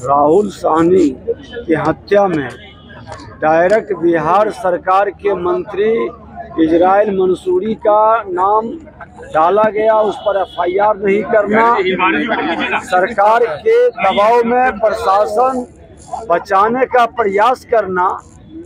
राहुल साहनी की हत्या में डायरेक्ट बिहार सरकार के मंत्री इजराइल मंसूरी का नाम डाला गया, उस पर एफआईआर नहीं करना। सरकार के दबाव में प्रशासन बचाने का प्रयास करना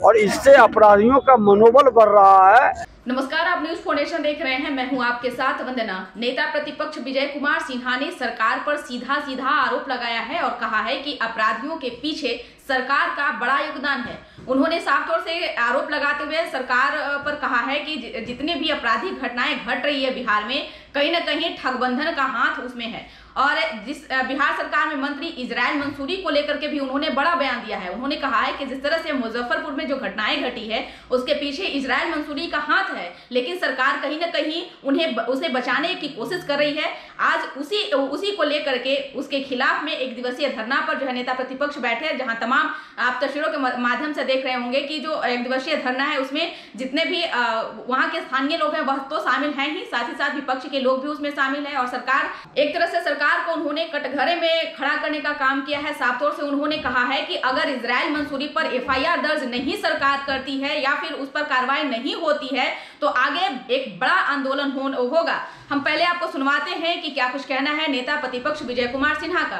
और इससे अपराधियों का मनोबल बढ़ रहा है। नमस्कार, आप न्यूज़ फाउंडेशन देख रहे हैं। मैं हूँ आपके साथ वंदना। नेता प्रतिपक्ष विजय कुमार सिन्हा ने सरकार पर सीधा सीधा आरोप लगाया है और कहा है कि अपराधियों के पीछे सरकार का बड़ा योगदान है। उन्होंने साफ़ तौर से आरोप लगाते हुए सरकार पर कहा है कि जितने भी आपराधिक घटनाएँ घट रही है बिहार में, कहीं ना कहीं ठगबंधन का हाथ उसमें है। और जिस बिहार सरकार में मंत्री इजराइल मंसूरी को लेकर के भी उन्होंने बड़ा बयान दिया है। उन्होंने कहा है कि जिस तरह से मुजफ्फरपुर में जो घटनाएँ घटी है, उसके पीछे इजराइल मंसूरी का हाथ है, लेकिन सरकार कहीं ना कहीं उन्हें उसे बचाने की कोशिश कर रही है। आज उसी उसी को लेकर के उसके खिलाफ में एक दिवसीय धरना पर जो है नेता प्रतिपक्ष बैठे हैं, जहाँ तमाम आप तस्वीरों के माध्यम से देख रहे होंगे कि जो एक दिवसीय धरना है, उसमें जितने भी वहाँ के स्थानीय लोग हैं, वह तो शामिल हैं ही, साथ ही साथ विपक्ष के लोग भी उसमें शामिल है और सरकार एक तरह से सरकार को उन्होंने कटघरे में खड़ा करने का काम किया है। साफ़ तौर से उन्होंने कहा है कि अगर इसराइल मंसूरी पर एफआईआर दर्ज नहीं सरकार करती है या फिर उस पर कार्रवाई नहीं होती है तो आगे एक बड़ा आंदोलन हो, होगा। हम पहले आपको सुनवाते हैं कि क्या कुछ कहना है नेता प्रतिपक्ष विजय कुमार सिन्हा का।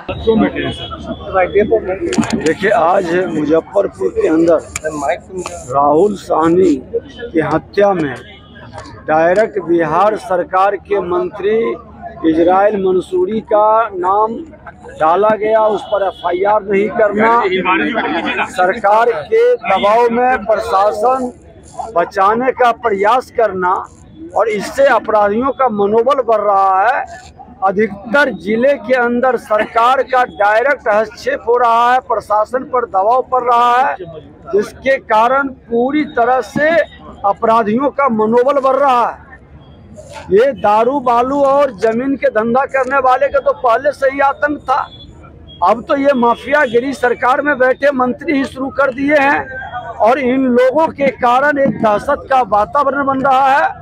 देखिए आज मुजफ्फरपुर के अंदर राहुल साहनी की हत्या में डायरेक्ट बिहार सरकार के मंत्री इजराइल मंसूरी का नाम डाला गया, उस पर एफआईआर नहीं करना। सरकार के दबाव में प्रशासन बचाने का प्रयास करना और इससे अपराधियों का मनोबल बढ़ रहा है। अधिकतर ज़िले के अंदर सरकार का डायरेक्ट हस्तक्षेप हो रहा है, प्रशासन पर दबाव पड़ रहा है, जिसके कारण पूरी तरह से अपराधियों का मनोबल बढ़ रहा है। ये दारू बालू और ज़मीन के धंधा करने वाले का तो पहले से ही आतंक था। अब तो ये माफिया गिरी सरकार में बैठे मंत्री ही शुरू कर दिए हैं और इन लोगों के कारण एक दहशत का वातावरण बन रहा है।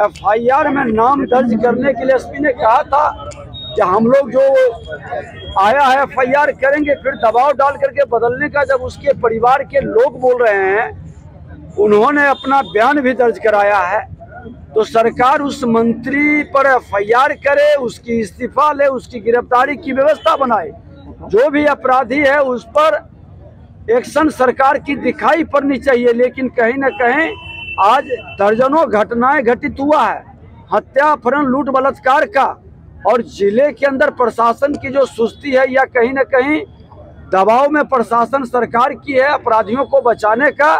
एफआईआर में नाम दर्ज करने के लिए एसपी ने कहा था कि हम लोग जो आया है एफआईआर करेंगे, फिर दबाव डाल करके बदलने का जब उसके परिवार के लोग बोल रहे हैं, उन्होंने अपना बयान भी दर्ज कराया है। तो सरकार उस मंत्री पर एफआईआर करे, उसकी इस्तीफा ले, उसकी गिरफ्तारी की व्यवस्था बनाए। जो भी अपराधी है, उस पर एक्शन सरकार की दिखाई पड़नी चाहिए, लेकिन कहीं ना कहीं आज दर्जनों घटनाएँ घटित हुआ है। हत्या, अपहरण, लूट, बलात्कार का, और ज़िले के अंदर प्रशासन की जो सुस्ती है, या कहीं ना कहीं दबाव में प्रशासन सरकार की है अपराधियों को बचाने का,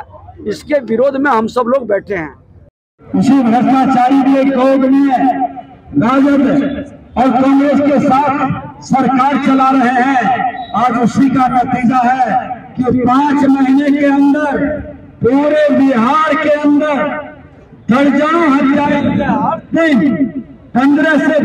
इसके विरोध में हम सब लोग बैठे हैं। इसी भ्रष्टाचारी के गोद में राजद और कांग्रेस के साथ सरकार चला रहे हैं, आज उसी का नतीजा है कि पाँच महीने के अंदर, पूरे बिहार के अंदर दर्जनों हत्याएँ पंद्रह से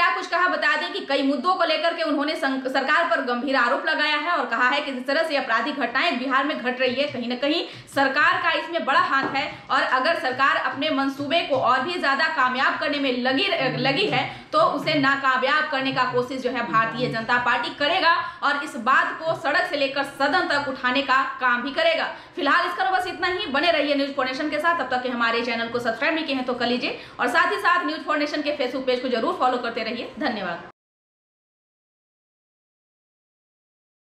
क्या कुछ कहा? बता दें कि कई मुद्दों को लेकर के उन्होंने सरकार पर गंभीर आरोप लगाया है और कहा है कि जिस तरह से आपराधिक घटनाएँ बिहार में घट रही है, कहीं ना कहीं सरकार का इसमें बड़ा हाथ है और अगर सरकार अपने मंसूबे को और भी ज़्यादा कामयाब करने में लगी लगी है तो उसे नाकामयाब करने का कोशिश जो है भारतीय जनता पार्टी करेगा और इस बात को सड़क से लेकर सदन तक उठाने का काम भी करेगा। फ़िलहाल इस खबर बस इतना ही। बने रहिए न्यूज़ फाउंडेशन के साथ। तब तक के हमारे चैनल को सब्सक्राइब नहीं किए हैं तो कर लीजिए। और साथ ही साथ न्यूज़ फाउंडेशन के फेसबुक पेज को ज़रूर फॉलो करते रहिए। धन्यवाद।